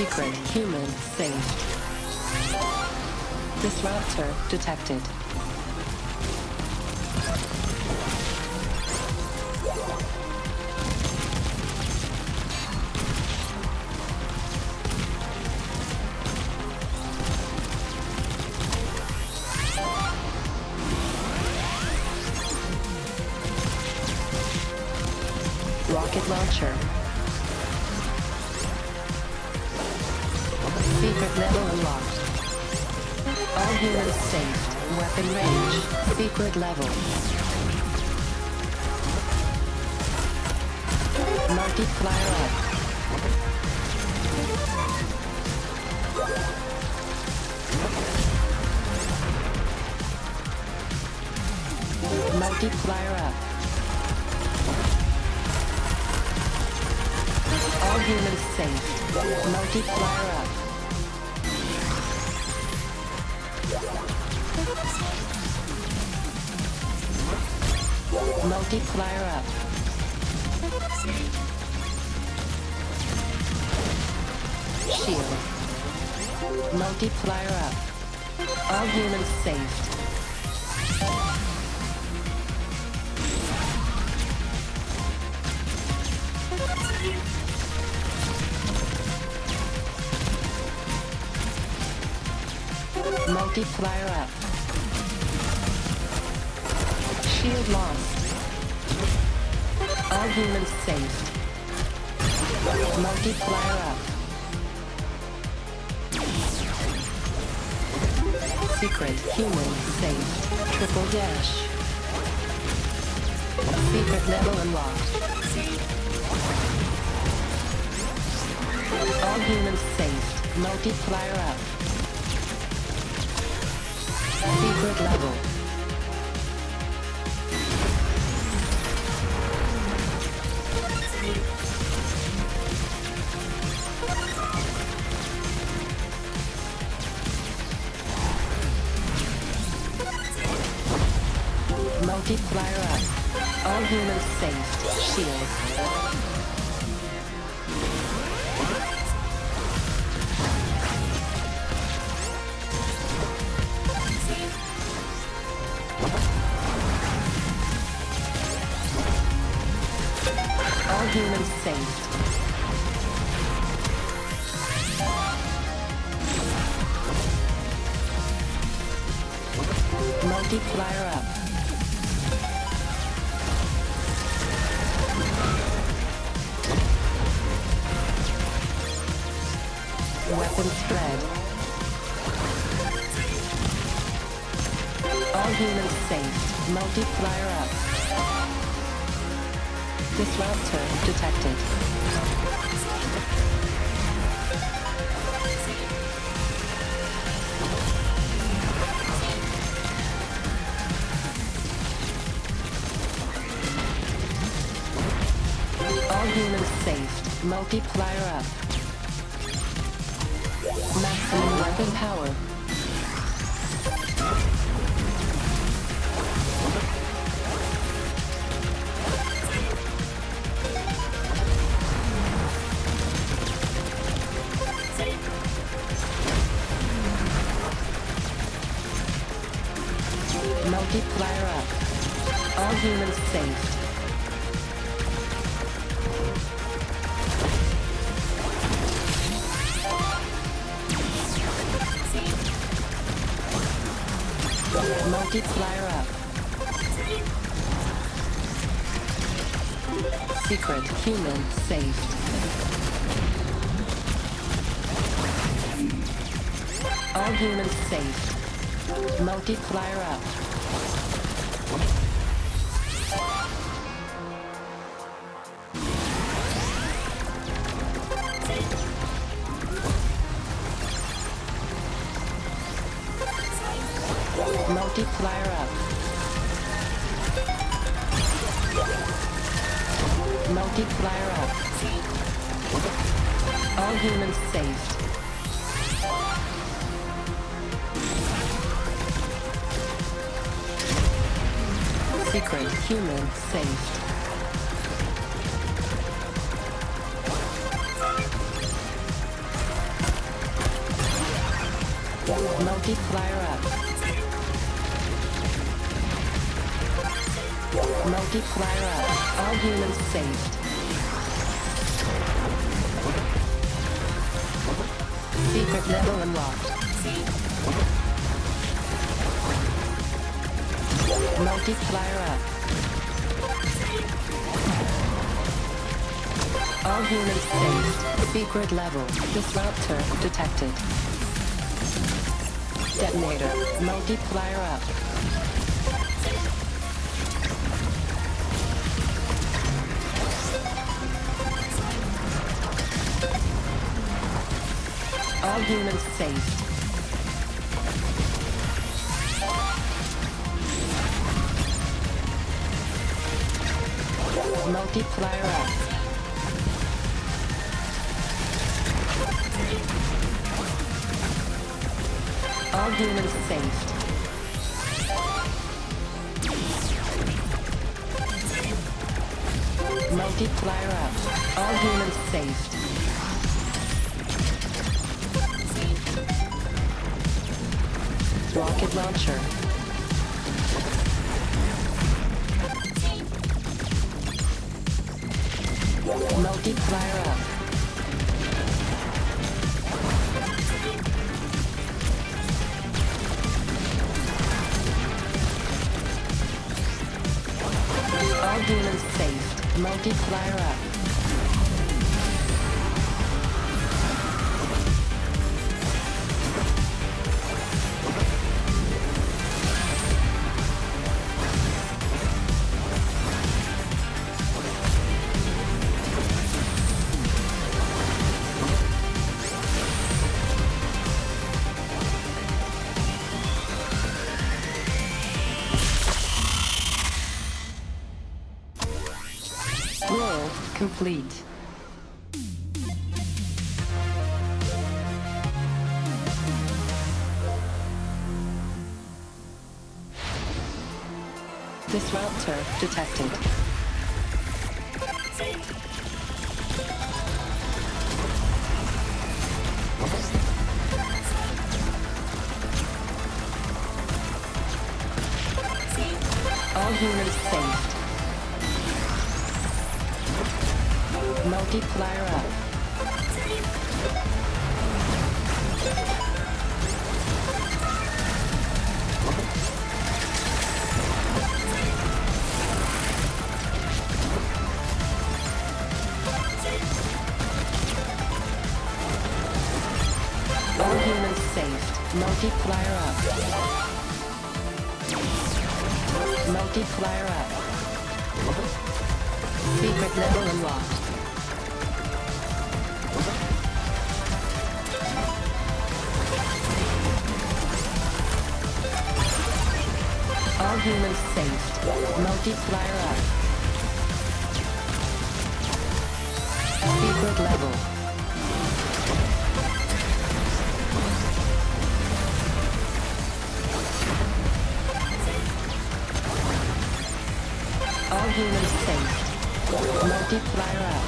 Secret human saved. Disruptor detected. Multiplier up. Shield. Multiplier up. All humans saved. Multiplier up. Shield lost. All humans saved. Multiplier up. Secret human saved. Triple dash. Secret level unlocked. All humans saved. Multiplier up. Secret level. Multiplier up. All humans safe. Shield. Power. Humans saved. Multiplier up. Human saved. Multiplier up. Multiplier up. All humans saved. Secret level unlocked. Multiplier up. All humans saved. Secret level. Disruptor detected. Detonator. Multiplier up. All humans saved. Multiplier up. All humans saved. Multiplier up. All humans saved. Rocket launcher. Multiplier up. Multiplier up. Disruptor detected. Saved. Multiplier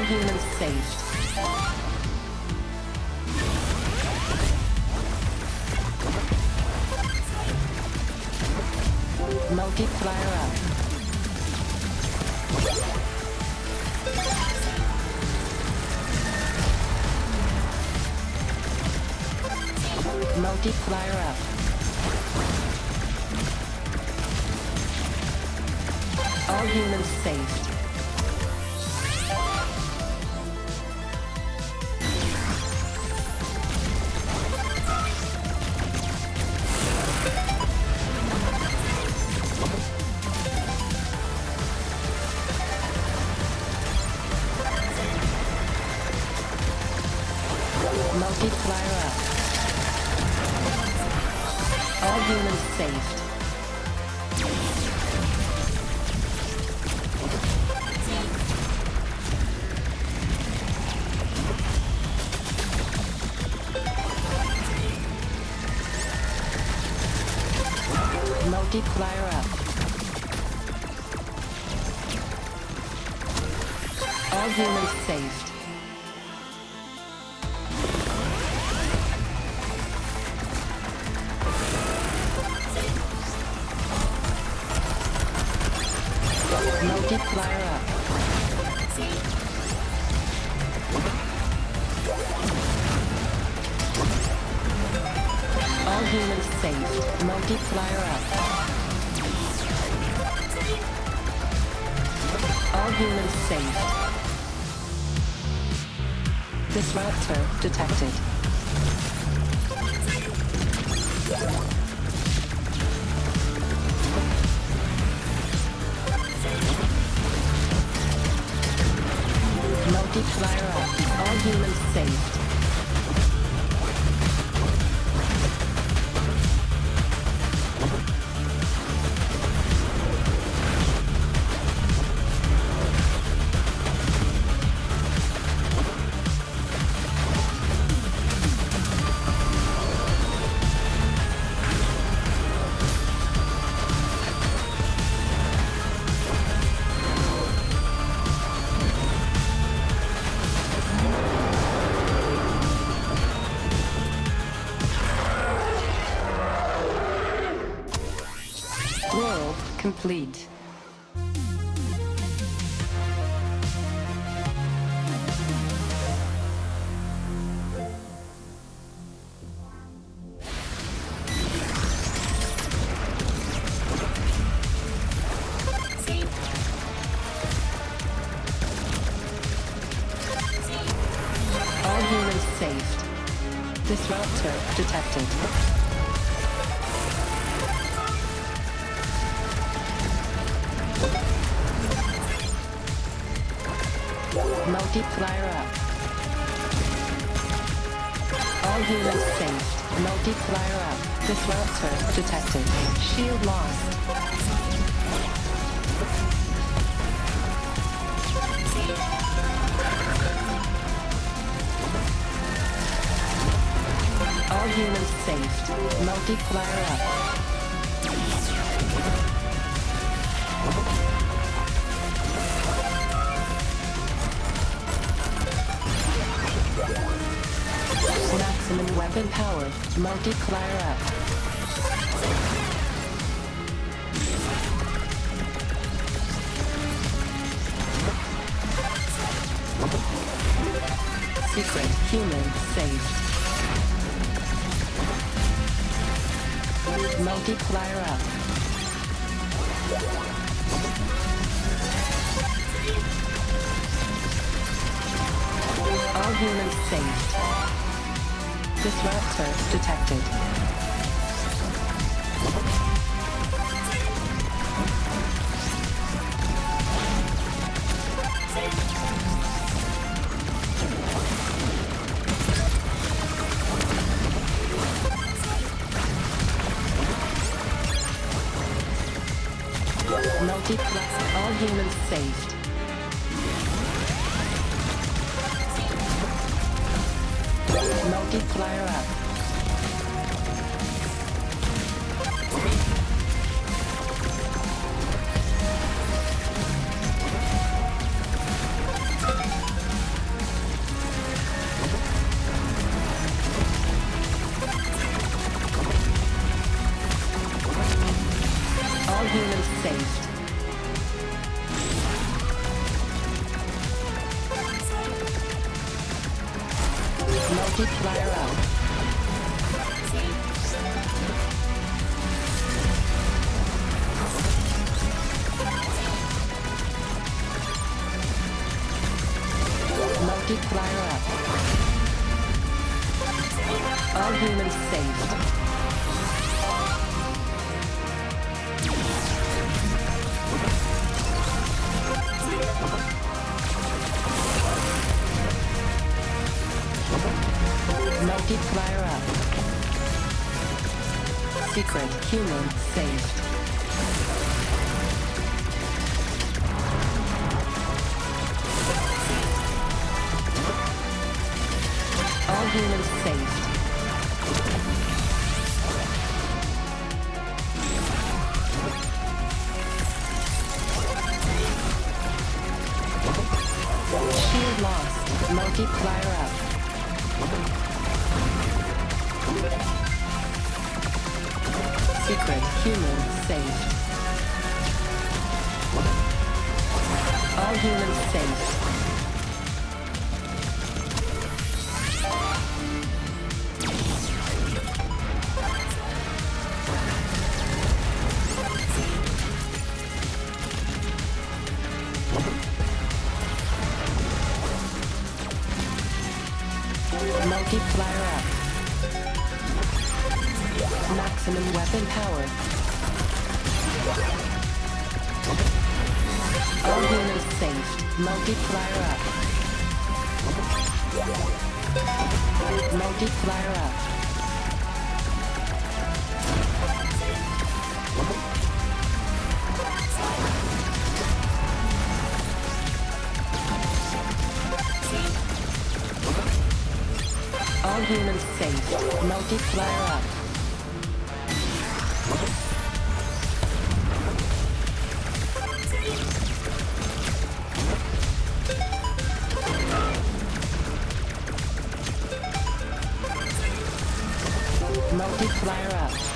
All humans safe. Multiplier up. Multiplier up. All humans saved. All humans saved. Multiplier up. All humans saved. Multiplier up. All humans saved. Disruptor detected. Multiplier up. All humans saved. Complete. Weapon power. Multiplier up. Secret human saved. Multiplier up. All humans safe. Disruptor detected. Multiplex. All humans saved. Shield lost. Multiplier up. Secret human saved. All humans saved. Maximum weapon power. All humans safe. Multiplier up. Multiplier up. All humans safe. Multiplier up. Multiplier up.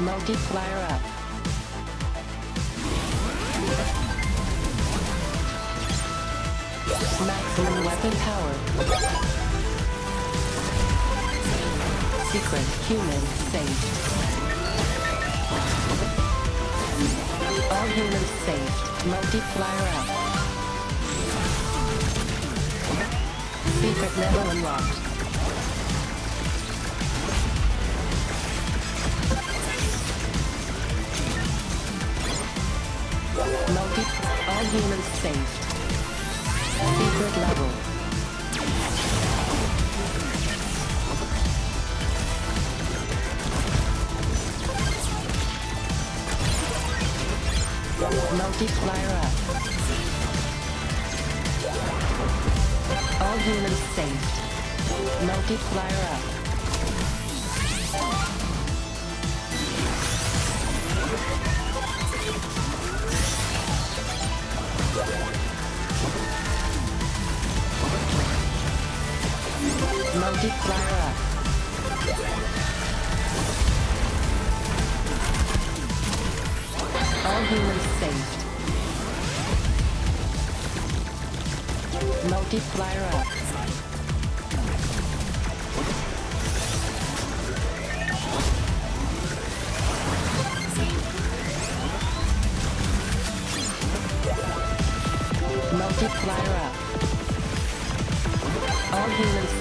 Multiplier up. Maximum weapon power. Secret human safe. All humans safe. Multiplier up. Secret level unlocked. All humans safe. Secret level. Multiplier up. All humans safe. Multiplier up. Multiplier up. All humans safe. Multiplier up. Multiplier up. All humans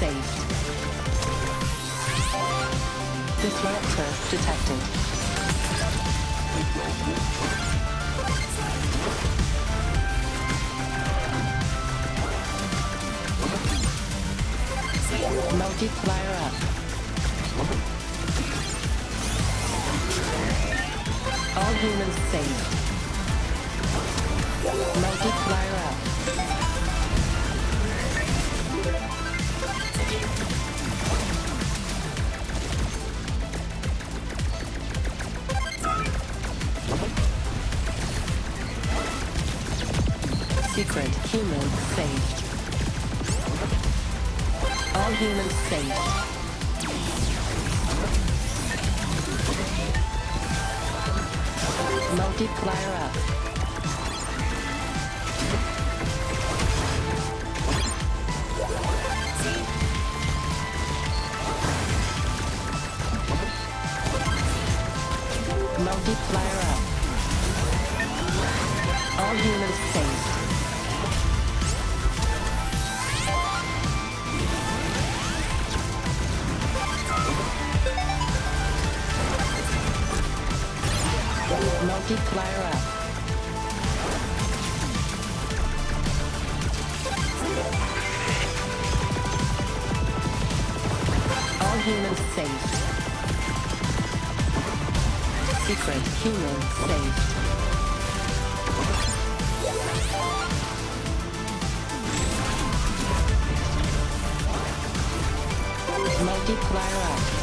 safe. Disruptor detected. Multiplier up. All humans safe. Saved. All humans saved. Multiplier up. Multiplier up.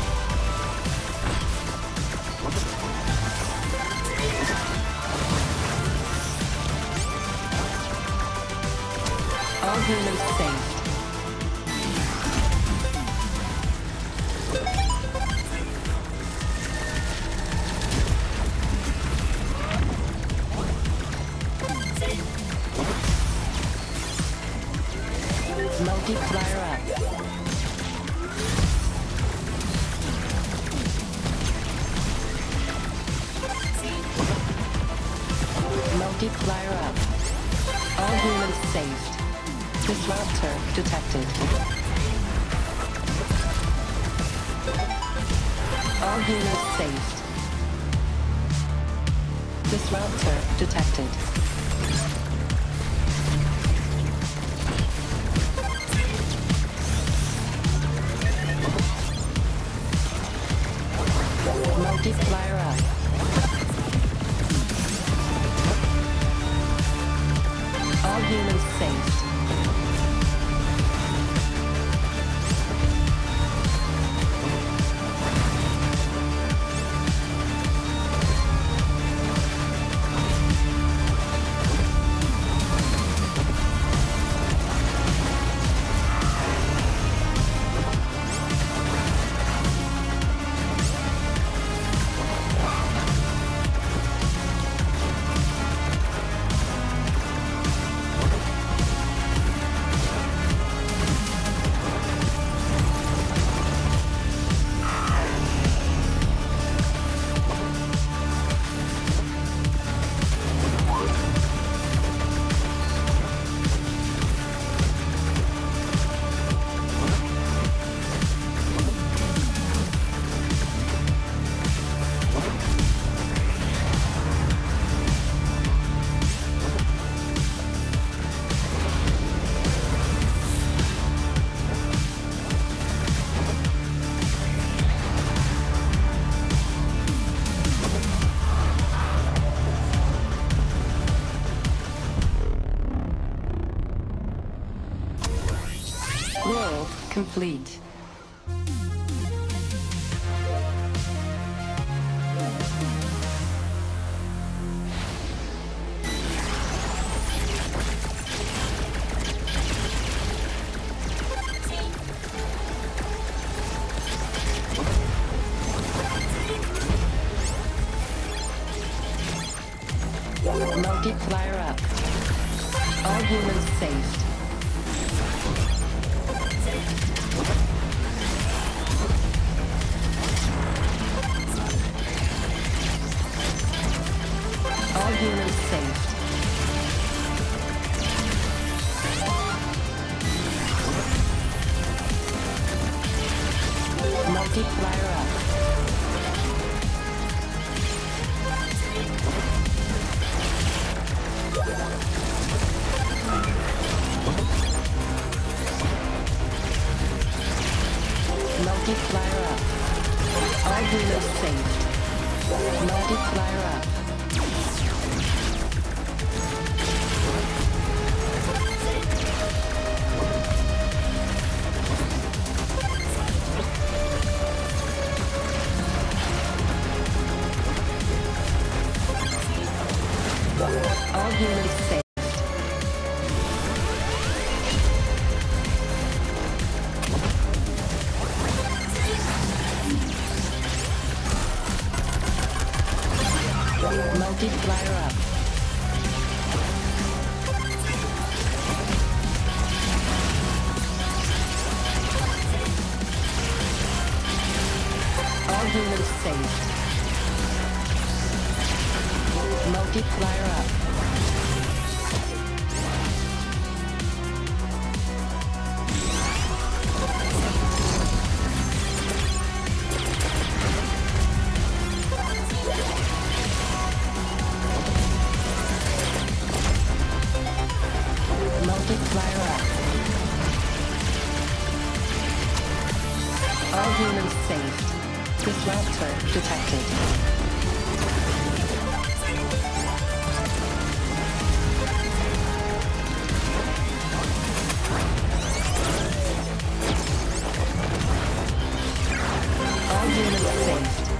World complete.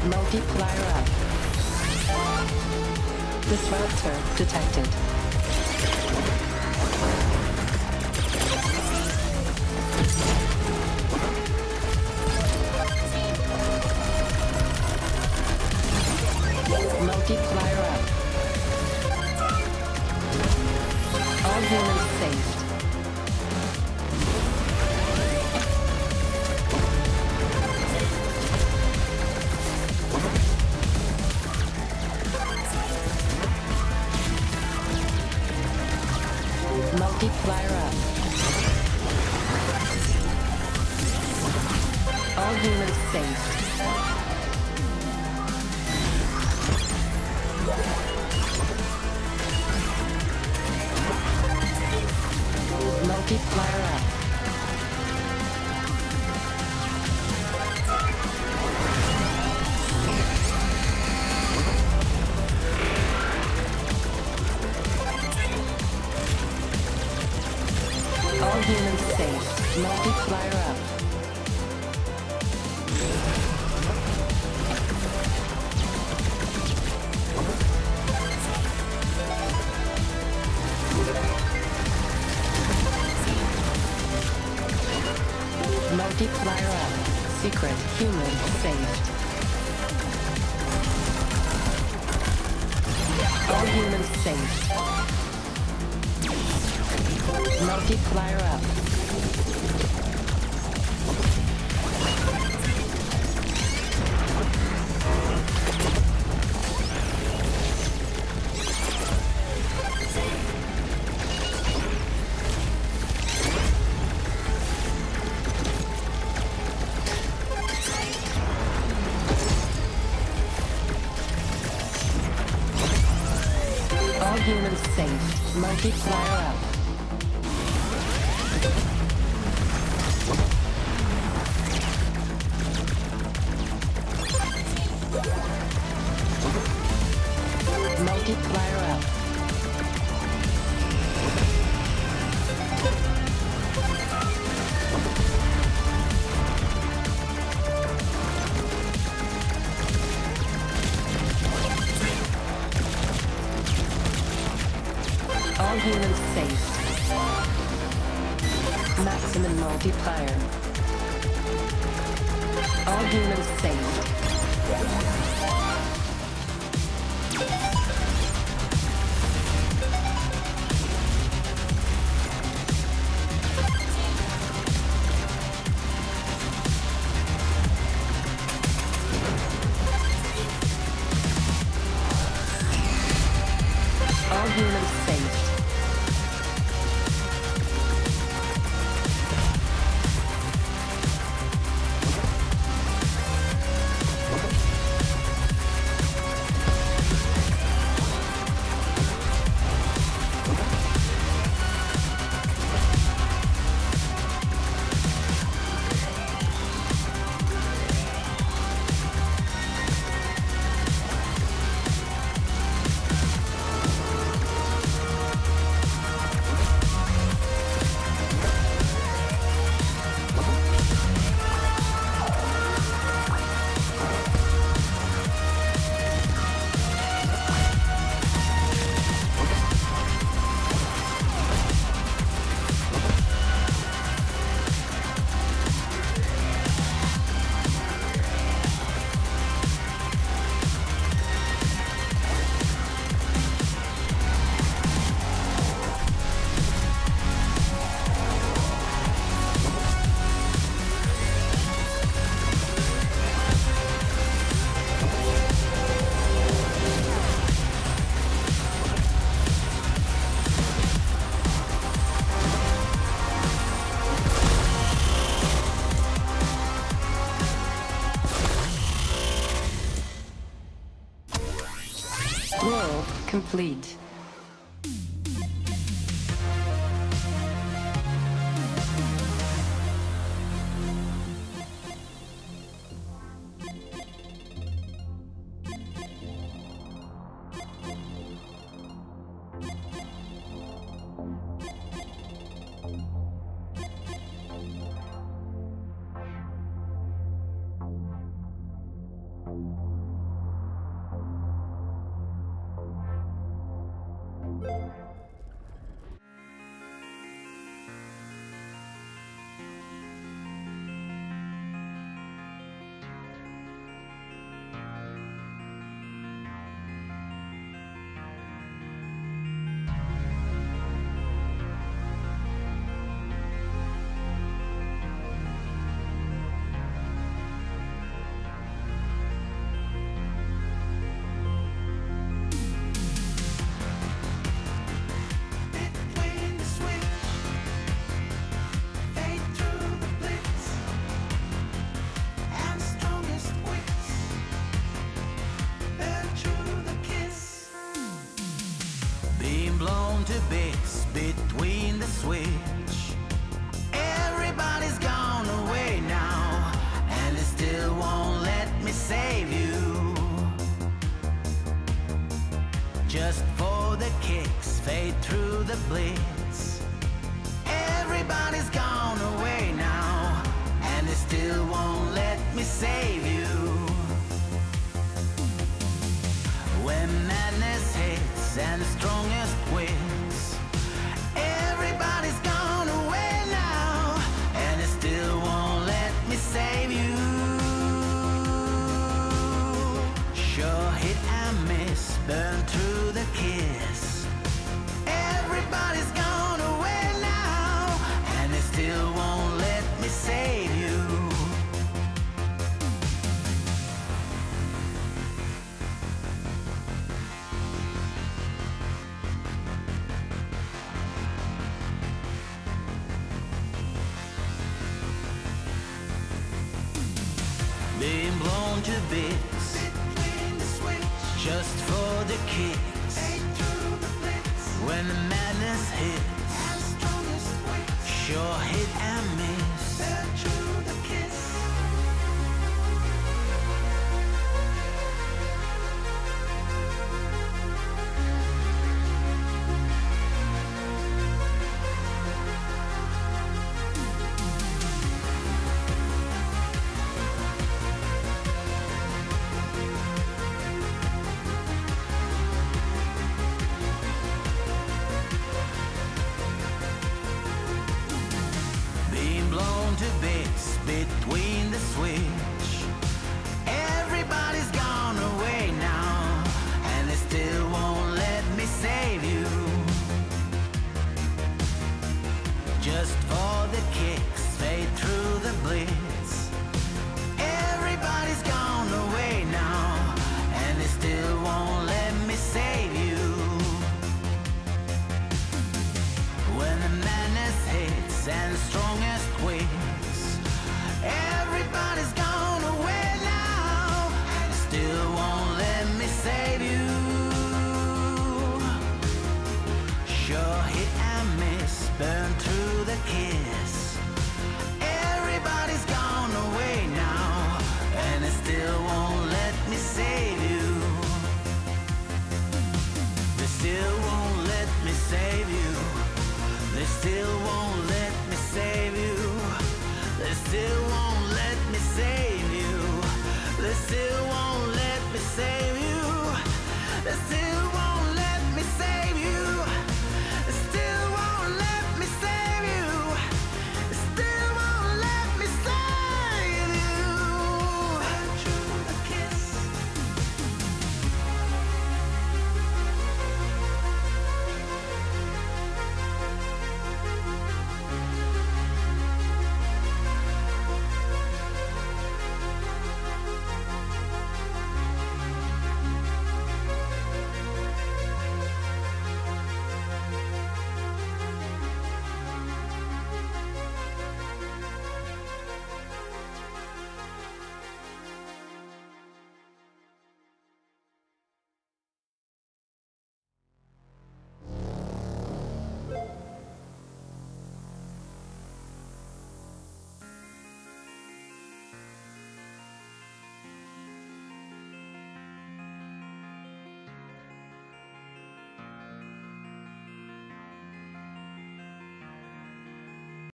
Multiplier up. Disruptor detected. Up. Multiplier up. Secret human saved. All humans saved. Multiplier up. Multiplier.